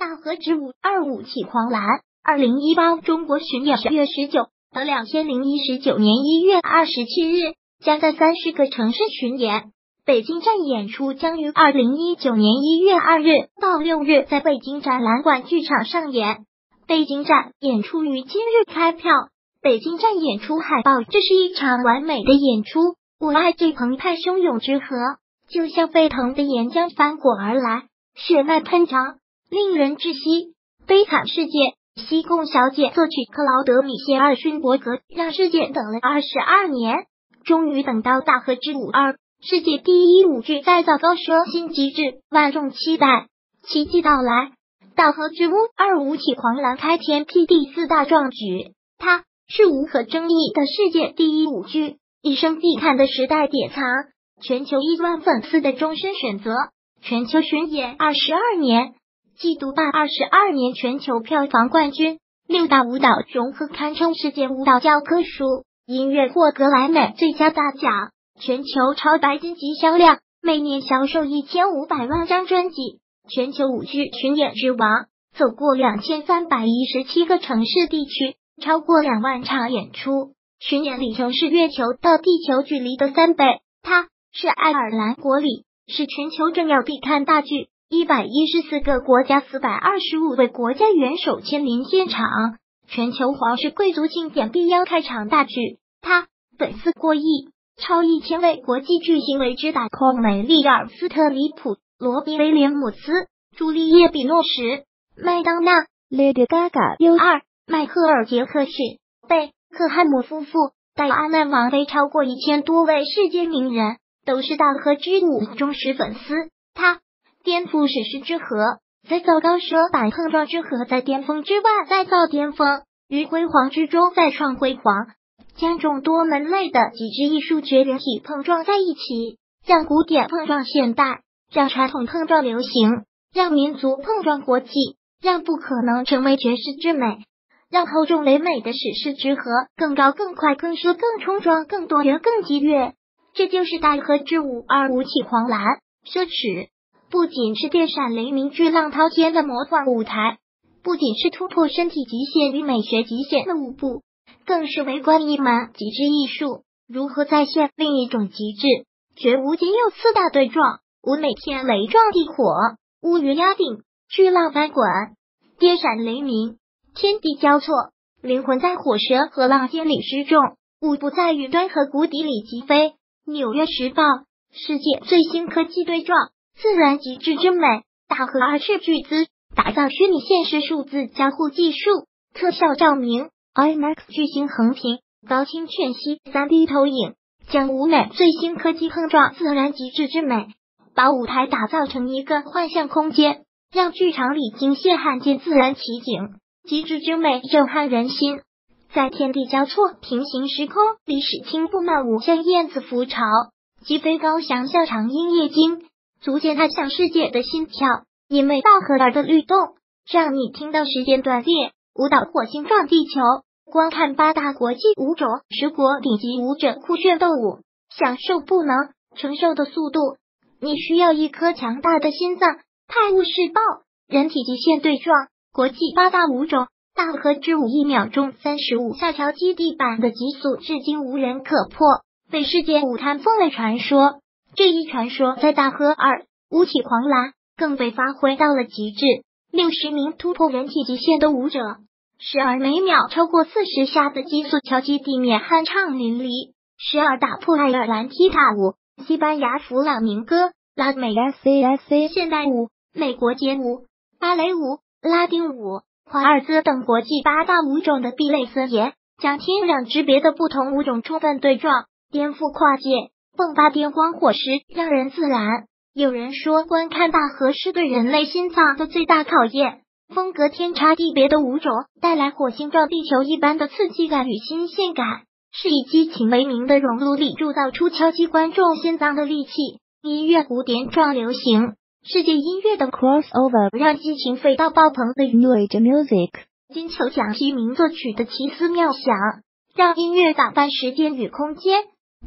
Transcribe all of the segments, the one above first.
大河之舞二五起狂澜。二零一八中国巡演十月十九到两千零一十九年一月二十七日，将在三十个城市巡演。北京站演出将于二零一九年一月二日到六日在北京展览馆剧场上演。北京站演出于今日开票。北京站演出海报，这是一场完美的演出。我爱这澎湃汹涌之河，就像沸腾的岩浆翻滚而来，血脉喷张，令人窒息。悲惨世界，西贡小姐作曲克劳德·米歇尔·勋伯格，让世界等了二十二年，终于等到《大河之舞二》。世界第一舞剧再造高奢新极致，万众期待奇迹到来。大河之舞二舞起狂澜，开天辟地四大壮举，它是无可争议的世界第一舞剧，一生必看的时代典藏，全球亿万粉丝的终身选择。全球巡演二十二年，季度霸二十二年全球票房冠军，六大舞蹈融合堪称世界舞蹈教科书，音乐获格莱美最佳大奖。全球超白金级销量，每年销售一千五百万张专辑，全球舞剧巡演之王，走过两千三百一十七个城市地区，超过两万场演出，巡演里程是月球到地球距离的三倍。它是爱尔兰国礼，是全球重要必看大剧，一百一十四个国家四百二十五位国家元首亲临现场，全球皇室贵族庆典必要开场大剧。他粉丝过亿。超一千位国际巨星为之打 call，梅丽尔·斯特里普、罗比·威廉姆斯、朱丽叶·比诺什、麦当娜、Lady Gaga、U 二、迈克尔·杰克逊、贝克汉姆夫妇、戴安娜王妃，超过一千多位世界名人都是大河之舞忠实粉丝。他颠覆史诗之河，再造高奢版碰撞之河，在巅峰之外再造巅峰，于辉煌之中再创辉煌。将众多门类的极致艺术绝缘体碰撞在一起，让古典碰撞现代，让传统碰撞流行，让民族碰撞国际，让不可能成为绝世之美，让厚重唯美的史诗之河更高、更快、更奢、更冲撞、更多元、更激越。这就是大河之舞而舞起狂澜，奢侈不仅是电闪雷鸣、巨浪滔天的魔幻舞台，不仅是突破身体极限与美学极限的舞步。更是为观一门极致艺术，如何再现另一种极致？绝无仅有四大对撞：无每天雷撞地火，乌云压顶，巨浪翻滚，电闪雷鸣，天地交错，灵魂在火舌和浪尖里失重，舞步在云端和谷底里击飞。纽约时报：世界最新科技对撞，自然极致之美。大河二斥巨资打造虚拟现实数字交互技术，特效照明。IMAX 巨星横屏，高清全息三 D 投影，将舞美最新科技碰撞自然极致之美，把舞台打造成一个幻象空间，让剧场里惊现罕见自然奇景，极致之美震撼人心。在天地交错、平行时空里，使轻步漫舞像燕子浮巢，击飞高翔像长鹰夜惊，足见它向世界的心跳。因为大河儿的律动，让你听到时间断裂。舞蹈火星撞地球，观看八大国际舞种，十国顶级舞者酷炫斗舞，享受不能承受的速度。你需要一颗强大的心脏。泰晤士报，人体极限对撞，国际八大舞种，大河之舞一秒钟三十五下桥基地板的极速，至今无人可破，被世界舞坛奉为传说。这一传说在大河二舞起狂澜，更被发挥到了极致。六十名突破人体极限的舞者。时而每秒超过四十下的激速敲击地面，酣畅淋漓；时而打破爱尔兰踢踏舞、西班牙弗朗明哥、拉美 S A S A 现代舞、美国街舞、芭蕾舞、拉丁舞、华尔兹等国际八大舞种的壁垒森严，将天壤之别的不同舞种充分对撞，颠覆跨界，迸发电光火石，让人自然。有人说，观看大河是对人类心脏的最大考验。风格天差地别的舞种带来火星撞地球一般的刺激感与新鲜感，是以激情为名的熔炉里铸造出敲击观众心脏的利器。音乐古典撞流行，世界音乐的 crossover 让激情飞到爆棚的 New Age Music，金球奖提名作曲的奇思妙想，让音乐打翻时间与空间，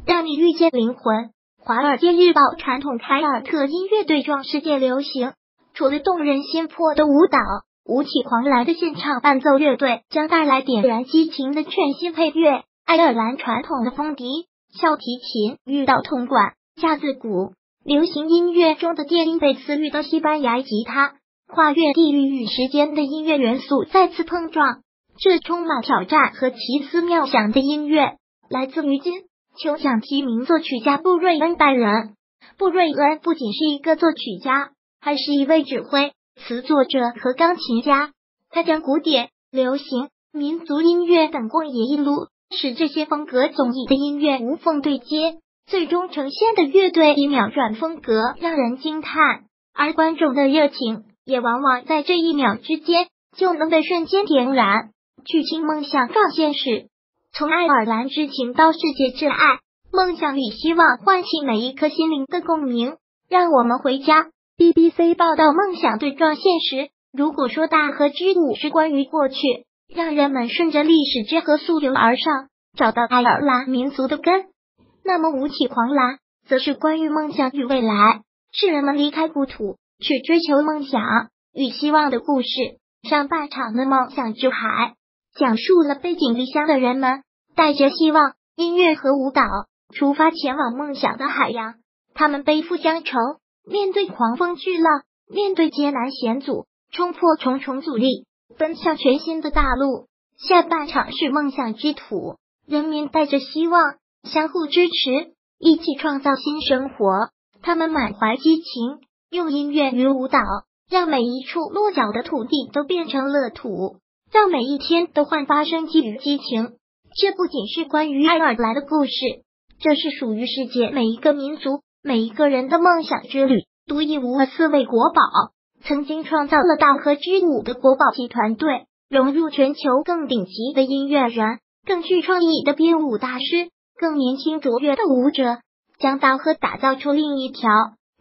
让你遇见灵魂。华尔街日报传统凯尔特音乐对撞世界流行。除了动人心魄的舞蹈，舞起狂澜的现场伴奏乐队将带来点燃激情的全新配乐。爱尔兰传统的风笛、小提琴、遇到铜管、架子鼓，流行音乐中的电音被赐予的西班牙吉他，跨越地域与时间的音乐元素再次碰撞。这充满挑战和奇思妙想的音乐，来自于今球奖提名作曲家布瑞恩本人。布瑞恩不仅是一个作曲家，还是一位指挥、词作者和钢琴家。他将古典、流行、民族音乐等共冶一路，使这些风格迥异的音乐无缝对接，最终呈现的乐队以秒转风格让人惊叹。而观众的热情也往往在这一秒之间就能被瞬间点燃。剧情梦想撞现实，从爱尔兰之情到世界之爱，梦想与希望唤起每一颗心灵的共鸣。让我们回家。BBC 报道：梦想对撞现实。如果说大河之舞是关于过去，让人们顺着历史之河溯流而上，找到爱尔兰民族的根，那么舞起狂澜则是关于梦想与未来，是人们离开故土去追求梦想与希望的故事。上半场的梦想之海。讲述了背井离乡的人们带着希望、音乐和舞蹈出发前往梦想的海洋。他们背负乡愁，面对狂风巨浪，面对艰难险阻，冲破重重阻力，奔向全新的大陆。下半场是梦想之土，人民带着希望，相互支持，一起创造新生活。他们满怀激情，用音乐与舞蹈，让每一处落脚的土地都变成乐土。让每一天都焕发生机与激情。这不仅是关于爱尔兰的故事，这是属于世界每一个民族、每一个人的梦想之旅。独一无二四位国宝，曾经创造了大河之舞的国宝级团队，融入全球更顶级的音乐人、更具创意的编舞大师、更年轻卓越的舞者，将大河打造出另一条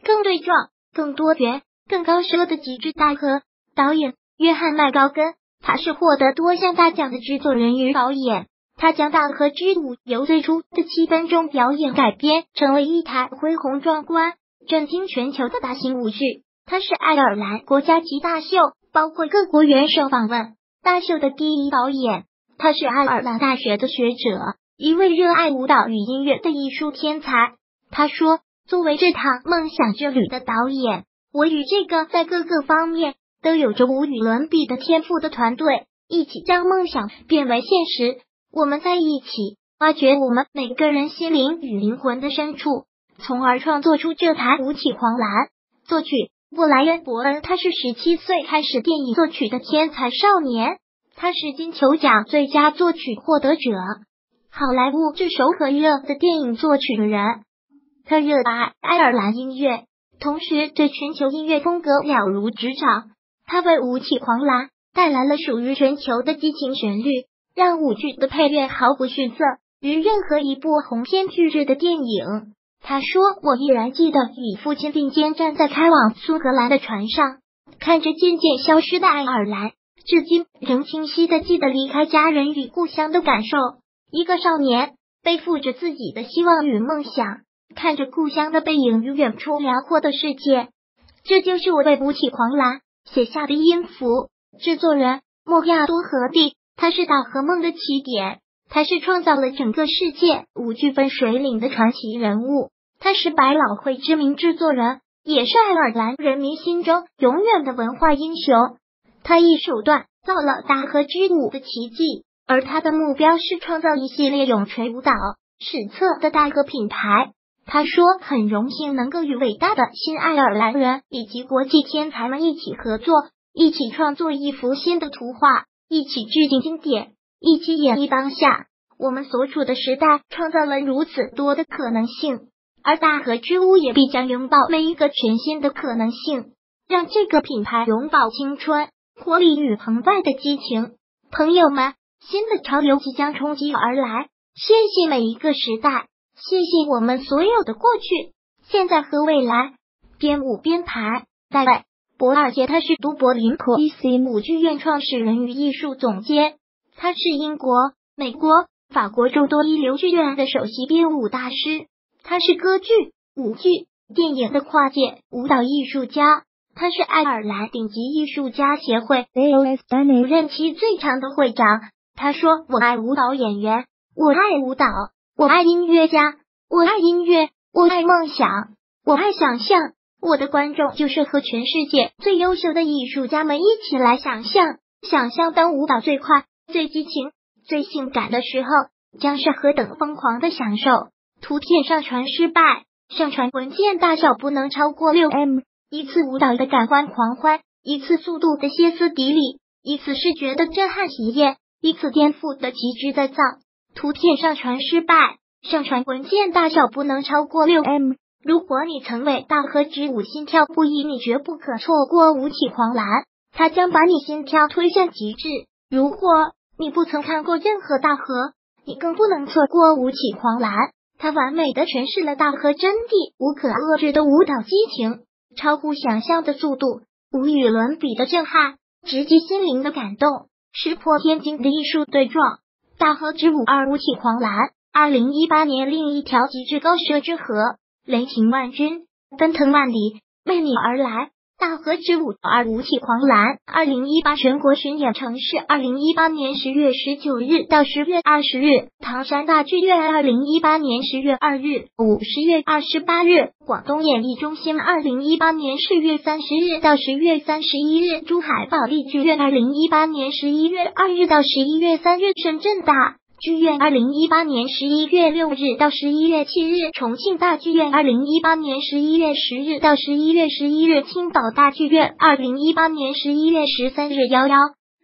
更对撞、更多元、更高奢的极致大河。导演约翰麦高根。他是获得多项大奖的制作人与导演。他将《大河之舞》由最初的七分钟表演改编成为一台恢宏壮观、震惊全球的大型舞剧。他是爱尔兰国家级大秀，包括各国元首访问大秀的第一导演。他是爱尔兰大学的学者，一位热爱舞蹈与音乐的艺术天才。他说：“作为这趟梦想之旅的导演，我与这个在各个方面。”都有着无与伦比的天赋的团队，一起将梦想变为现实。我们在一起挖掘我们每个人心灵与灵魂的深处，从而创作出这台舞起狂澜。作曲布莱恩·伯恩，他是十七岁开始电影作曲的天才少年，他是金球奖最佳作曲获得者，好莱坞炙手可热的电影作曲人。他热爱爱尔兰音乐，同时对全球音乐风格了如指掌。他为舞起狂澜带来了属于全球的激情旋律，让舞剧的配乐毫不逊色于任何一部鸿篇巨制的电影。他说：“我依然记得与父亲并肩站在开往苏格兰的船上，看着渐渐消失的爱尔兰，至今仍清晰的记得离开家人与故乡的感受。一个少年背负着自己的希望与梦想，看着故乡的背影与远处辽阔的世界，这就是我为舞起狂澜。”写下的音符，制作人莫亚多和蒂，他是大河梦的起点，他是创造了整个世界舞剧分水岭的传奇人物，他是百老汇知名制作人，也是爱尔兰人民心中永远的文化英雄。他一手锻造了大河之舞的奇迹，而他的目标是创造一系列永垂舞蹈史册的大河品牌。他说：“很荣幸能够与伟大的新爱尔兰人以及国际天才们一起合作，一起创作一幅新的图画，一起致敬经典，一起演绎当下。我们所处的时代创造了如此多的可能性，而大河之屋也必将拥抱每一个全新的可能性，让这个品牌永葆青春活力与澎湃的激情。朋友们，新的潮流即将冲击而来，谢谢每一个时代。”谢谢我们所有的过去、现在和未来。边舞边排，戴维博尔杰，他是都柏林可伊西姆剧院创始人与艺术总监，他是英国、美国、法国众多一流剧院的首席编舞大师，他是歌剧、舞剧、电影的跨界舞蹈艺术家。他是爱尔兰顶级艺术家协会 AOS 任期最长的会长。他说：“我爱舞蹈演员，我爱舞蹈，我爱音乐家，我爱音乐，我爱梦想，我爱想象。我的观众就是和全世界最优秀的艺术家们一起来想象，想象当舞蹈最快、最激情、最性感的时候，将是何等疯狂的享受。”图片上传失败，上传文件大小不能超过六 M。一次舞蹈的感官狂欢，一次速度的歇斯底里，一次视觉的震撼体验，一次颠覆的极致再造。图片上传失败，上传文件大小不能超过六 M。如果你曾为大河之舞心跳不已，你绝不可错过舞起狂澜，它将把你心跳推向极致。如果你不曾看过任何大河，你更不能错过舞起狂澜。它完美的诠释了大河真谛，无可遏制的舞蹈激情。超乎想象的速度，无与伦比的震撼，直击心灵的感动，石破天惊的艺术对撞。大河之舞二舞起狂澜，二零一八年另一条极致高奢之河，雷霆万钧，奔腾万里，为你而来。大河之舞二舞起狂澜，二零一八全国巡演城市，二零一八年十月十九日到十月二十日，唐山大剧院；二零一八年十月二日、五十月二十八日，广东演艺中心；二零一八年十月三十日到十月三十一日，珠海保利剧院；二零一八年十一月二日到十一月三日，深圳大。剧院，二零一八年十一月六日到十一月七日；重庆大剧院，二零一八年十一月十日到十一月十一日；青岛大剧院，二零一八年十一月十三日幺幺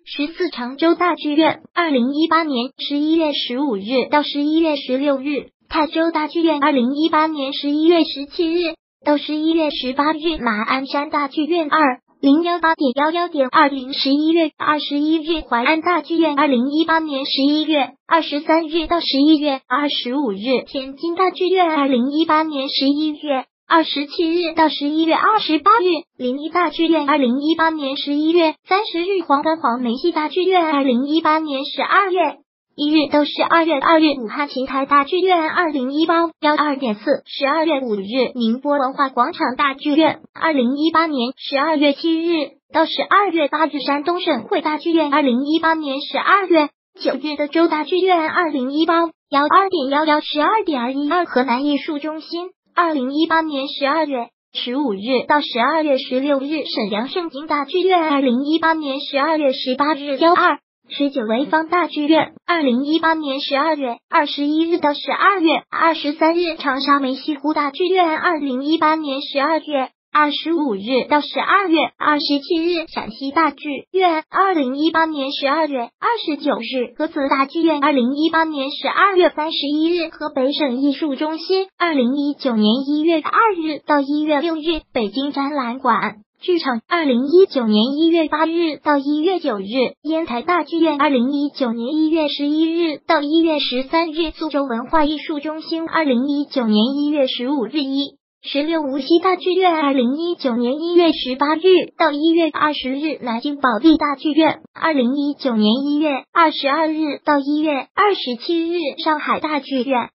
十四；常州大剧院，二零一八年十一月十五日到十一月十六日；泰州大剧院，二零一八年十一月十七日到十一月十八日；马鞍山大剧院二。零幺八点幺幺点二零十一月二十一日，淮安大剧院；二零一八年十一月二十三日到十一月二十五日，天津大剧院；二零一八年十一月二十七日到十一月二十八日，临沂大剧院；二零一八年十一月三十日，黄冈黄梅戏大剧院；二零一八年十二月。一日到十二月二日，武汉琴台大剧院二零一八幺二点四；十二月五日，宁波文化广场大剧院。二零一八年十二月七日到十二月八日，山东省会大剧院。二零一八年十二月九日的州大剧院二零一八幺二点幺幺十二点一二，河南艺术中心。二零一八年十二月十五日到十二月十六日，沈阳盛京大剧院。二零一八年十二月十八日幺二。十九潍坊大剧院，二零一八年十二月二十一日到十二月二十三日；长沙梅溪湖大剧院，二零一八年十二月二十五日到十二月二十七日；陕西大剧院，二零一八年十二月二十九日；菏泽大剧院，二零一八年十二月三十一日；河北省艺术中心，二零一九年一月二日到一月六日；北京展览馆。剧场，二零一九年一月八日到一月九日；烟台大剧院，二零一九年一月十一日到一月十三日；苏州文化艺术中心，二零一九年一月十五日一十六；无锡大剧院，二零一九年一月十八日到一月二十日；南京保利大剧院，二零一九年一月二十二日到一月二十七日；上海大剧院。